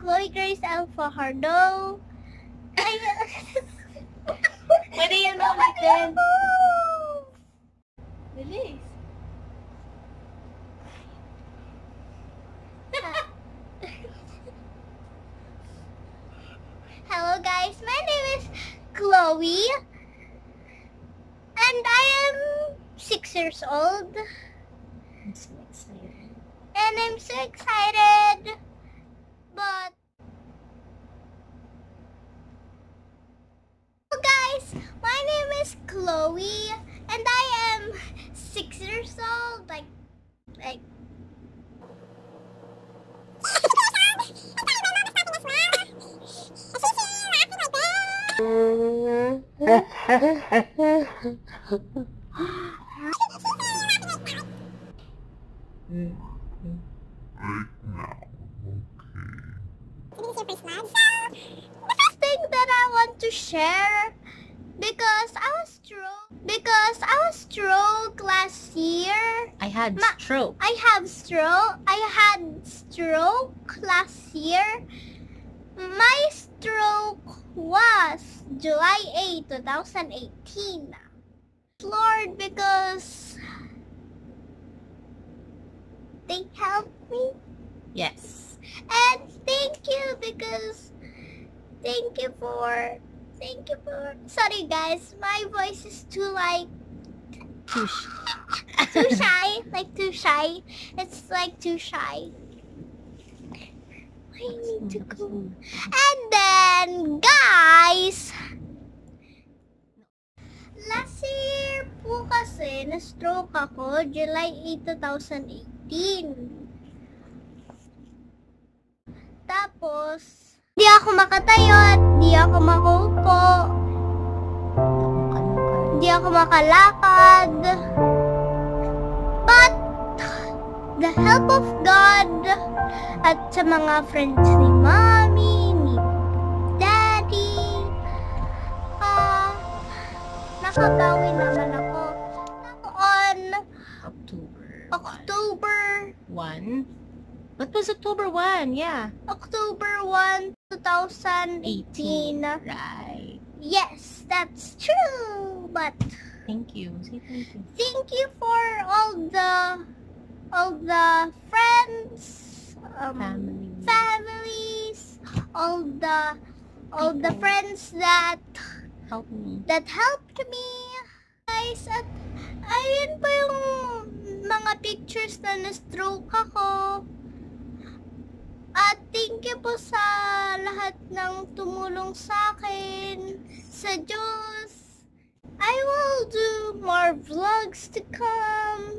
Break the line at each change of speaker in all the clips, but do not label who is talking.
Chloe Grace L. Fajardo. Ay,
Pwede yan ulitin. Bilis.
Hello guys, my name is Chloe. And I am six years old.
I'm so excited.
And I'm so excited. But Hello guys, my name is Chloe and I am six years old. Like like
Right now. Okay.
thing that I want to share because I was stroke because I was stroke last year.
I had
Ma-
stroke.
I have stroke. I had stroke last year. My stroke was July 8, 2018. Lord, because they helped me.
Yes.
And thank you because thank you for thank you for sorry guys, my voice is too like
Too sh-
too shy, like too shy. It's like too shy. I need to go. And then, guys, last year po kasi na-stroke ako, July 8, 2018. Tapos, di ako makatayo at di ako makupo, di ako makalakad. But, the help of God at sa mga friends ni Mommy, ni Daddy, ah, nakabawi naman ako. On
October.
October,
1. What was October 1? Yeah.
October 1, 2018.
Right.
Yes, that's true. But
Thank you. Say thank you.
thank you for all the all the friends, um,
Family.
families, all the all the
People.
friends that
Help me.
that helped me. Guys, at ayun pa yung mga pictures na na-stroke ako. Thank you po sa lahat ng tumulong sa akin, sa Diyos. I will do more vlogs to come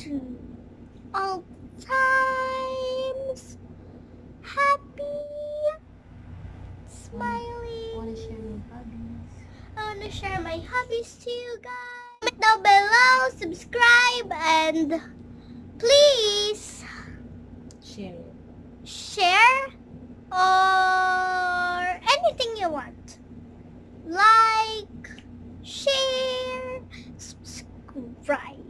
to all times. Happy, smiling.
wanna share your hobbies?
I want to share my hobbies to you guys. Comment down below, subscribe, and please
Share
share or anything you want. Like, share, subscribe.